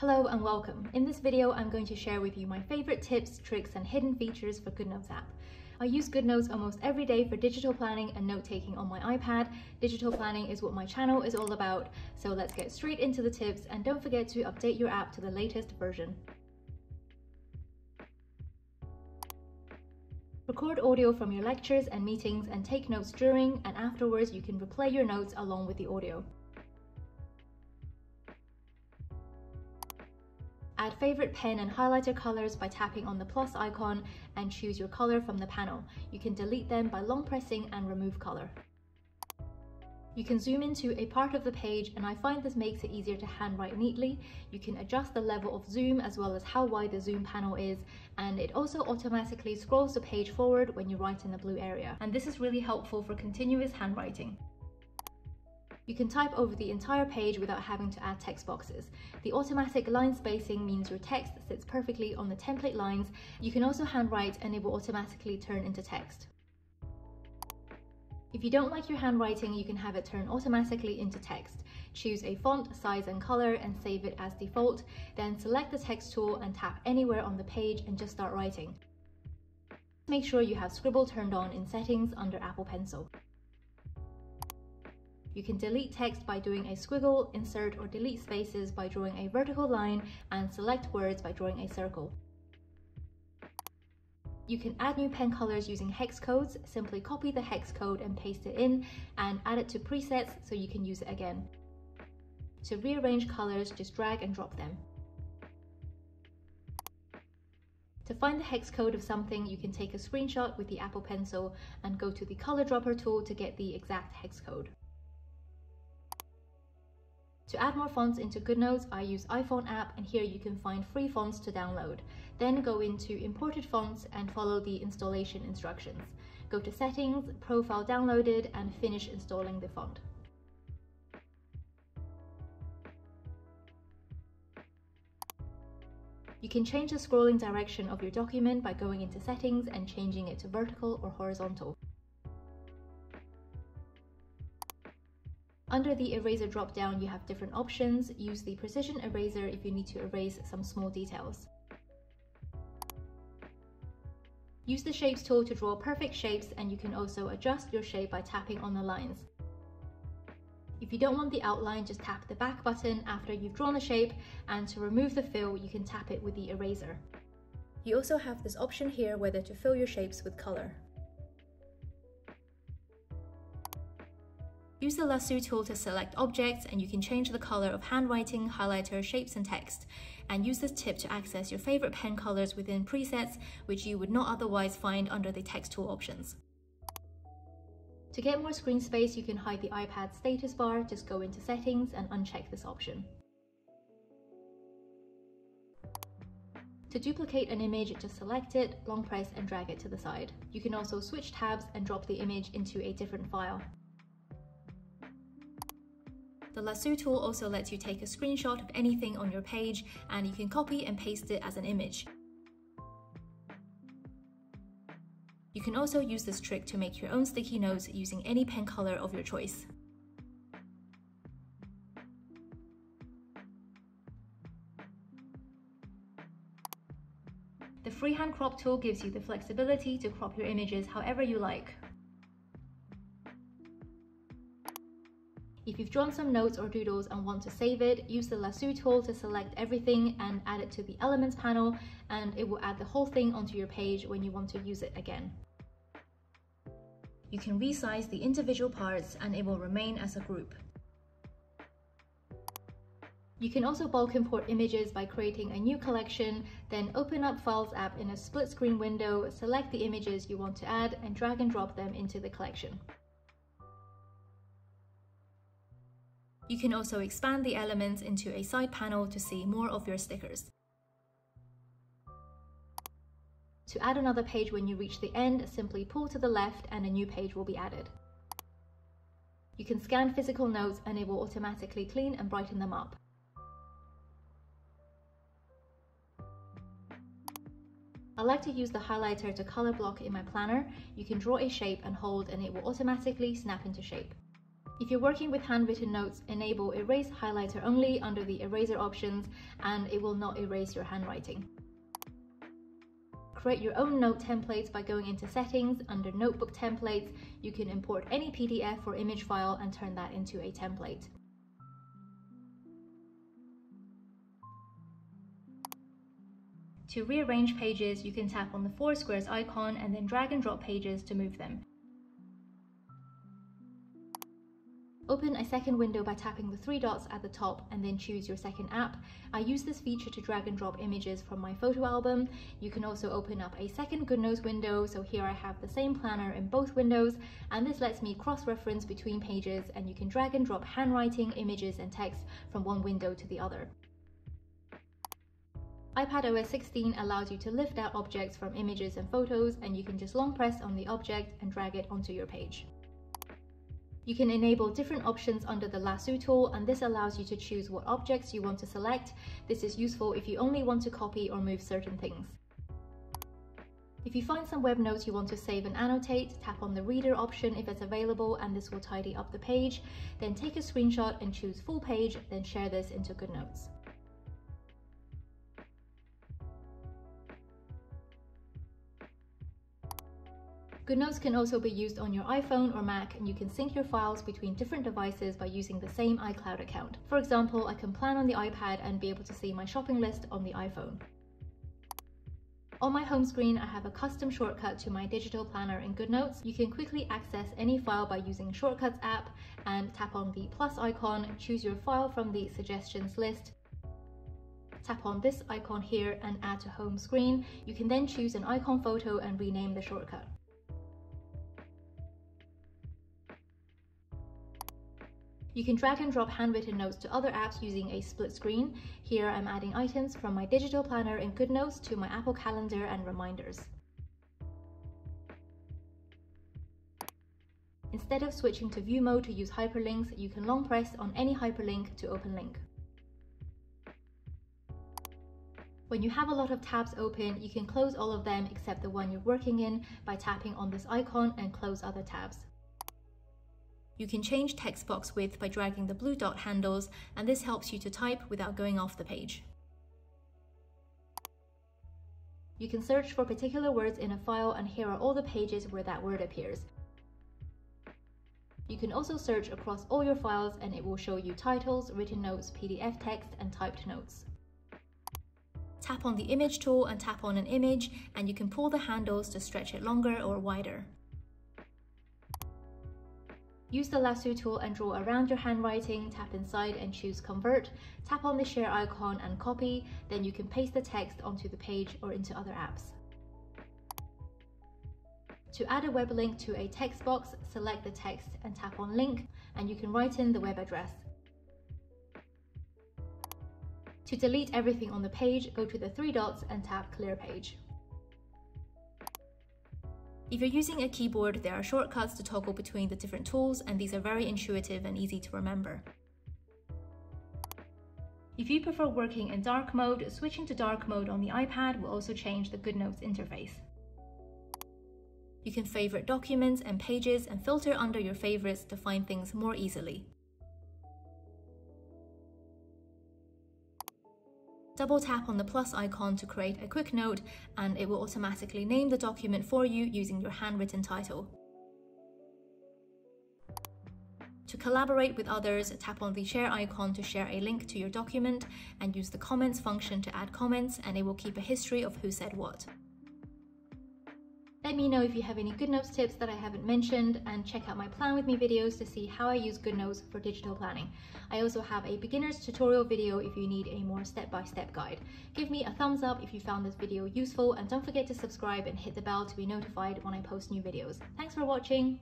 Hello and welcome. In this video, I'm going to share with you my favorite tips, tricks, and hidden features for GoodNotes app. I use GoodNotes almost every day for digital planning and note-taking on my iPad. Digital planning is what my channel is all about, so let's get straight into the tips and don't forget to update your app to the latest version. Record audio from your lectures and meetings and take notes during and afterwards you can replay your notes along with the audio. Add favorite pen and highlighter colors by tapping on the plus icon and choose your color from the panel. You can delete them by long pressing and remove color. You can zoom into a part of the page and I find this makes it easier to handwrite neatly. You can adjust the level of zoom as well as how wide the zoom panel is and it also automatically scrolls the page forward when you write in the blue area. And this is really helpful for continuous handwriting. You can type over the entire page without having to add text boxes. The automatic line spacing means your text sits perfectly on the template lines. You can also handwrite and it will automatically turn into text. If you don't like your handwriting, you can have it turn automatically into text. Choose a font, size and color and save it as default. Then select the text tool and tap anywhere on the page and just start writing. Make sure you have Scribble turned on in settings under Apple Pencil. You can delete text by doing a squiggle, insert or delete spaces by drawing a vertical line, and select words by drawing a circle. You can add new pen colors using hex codes. Simply copy the hex code and paste it in and add it to presets so you can use it again. To rearrange colors, just drag and drop them. To find the hex code of something, you can take a screenshot with the Apple Pencil and go to the color dropper tool to get the exact hex code. To add more fonts into GoodNotes, I use iFont app and here you can find free fonts to download. Then go into imported fonts and follow the installation instructions. Go to settings, profile downloaded and finish installing the font. You can change the scrolling direction of your document by going into settings and changing it to vertical or horizontal. Under the eraser drop-down, you have different options. Use the precision eraser if you need to erase some small details. Use the shapes tool to draw perfect shapes and you can also adjust your shape by tapping on the lines. If you don't want the outline, just tap the back button after you've drawn the shape and to remove the fill, you can tap it with the eraser. You also have this option here whether to fill your shapes with color. Use the lasso tool to select objects and you can change the color of handwriting, highlighter, shapes and text. And use this tip to access your favorite pen colors within presets, which you would not otherwise find under the text tool options. To get more screen space, you can hide the iPad status bar, just go into settings and uncheck this option. To duplicate an image, just select it, long press and drag it to the side. You can also switch tabs and drop the image into a different file. The lasso tool also lets you take a screenshot of anything on your page and you can copy and paste it as an image. You can also use this trick to make your own sticky notes using any pen color of your choice. The freehand crop tool gives you the flexibility to crop your images however you like. If you've drawn some notes or doodles and want to save it, use the lasso tool to select everything and add it to the elements panel and it will add the whole thing onto your page when you want to use it again. You can resize the individual parts and it will remain as a group. You can also bulk import images by creating a new collection, then open up Files app in a split screen window, select the images you want to add and drag and drop them into the collection. You can also expand the elements into a side panel to see more of your stickers. To add another page when you reach the end, simply pull to the left and a new page will be added. You can scan physical notes and it will automatically clean and brighten them up. I like to use the highlighter to color block in my planner. You can draw a shape and hold and it will automatically snap into shape. If you're working with handwritten notes, enable Erase Highlighter Only under the Eraser options and it will not erase your handwriting. Create your own note templates by going into Settings under Notebook Templates. You can import any PDF or image file and turn that into a template. To rearrange pages, you can tap on the four squares icon and then drag and drop pages to move them. Open a second window by tapping the three dots at the top and then choose your second app. I use this feature to drag and drop images from my photo album. You can also open up a second GoodNotes window. So here I have the same planner in both windows and this lets me cross-reference between pages and you can drag and drop handwriting, images and text from one window to the other. iPadOS 16 allows you to lift out objects from images and photos and you can just long press on the object and drag it onto your page. You can enable different options under the lasso tool and this allows you to choose what objects you want to select. This is useful if you only want to copy or move certain things. If you find some web notes you want to save and annotate, tap on the reader option if it's available and this will tidy up the page. Then take a screenshot and choose full page, then share this into GoodNotes. GoodNotes can also be used on your iPhone or Mac and you can sync your files between different devices by using the same iCloud account. For example, I can plan on the iPad and be able to see my shopping list on the iPhone. On my home screen, I have a custom shortcut to my digital planner in GoodNotes. You can quickly access any file by using Shortcuts app and tap on the plus icon, choose your file from the suggestions list, tap on this icon here and add to home screen. You can then choose an icon photo and rename the shortcut. You can drag and drop handwritten notes to other apps using a split screen. Here I'm adding items from my digital planner in GoodNotes to my Apple Calendar and reminders. Instead of switching to view mode to use hyperlinks, you can long press on any hyperlink to open link. When you have a lot of tabs open, you can close all of them except the one you're working in by tapping on this icon and close other tabs. You can change text box width by dragging the blue dot handles and this helps you to type without going off the page. You can search for particular words in a file and here are all the pages where that word appears. You can also search across all your files and it will show you titles, written notes, PDF text and typed notes. Tap on the image tool and tap on an image and you can pull the handles to stretch it longer or wider. Use the lasso tool and draw around your handwriting, tap inside and choose convert, tap on the share icon and copy, then you can paste the text onto the page or into other apps. To add a web link to a text box, select the text and tap on link and you can write in the web address. To delete everything on the page, go to the three dots and tap clear page. If you're using a keyboard, there are shortcuts to toggle between the different tools and these are very intuitive and easy to remember. If you prefer working in dark mode, switching to dark mode on the iPad will also change the GoodNotes interface. You can favorite documents and pages and filter under your favorites to find things more easily. Double tap on the plus icon to create a quick note and it will automatically name the document for you using your handwritten title. To collaborate with others, tap on the share icon to share a link to your document and use the comments function to add comments and it will keep a history of who said what. Let me know if you have any GoodNotes tips that I haven't mentioned and check out my Plan With Me videos to see how I use GoodNotes for digital planning. I also have a beginner's tutorial video if you need a more step-by-step -step guide. Give me a thumbs up if you found this video useful and don't forget to subscribe and hit the bell to be notified when I post new videos. Thanks for watching!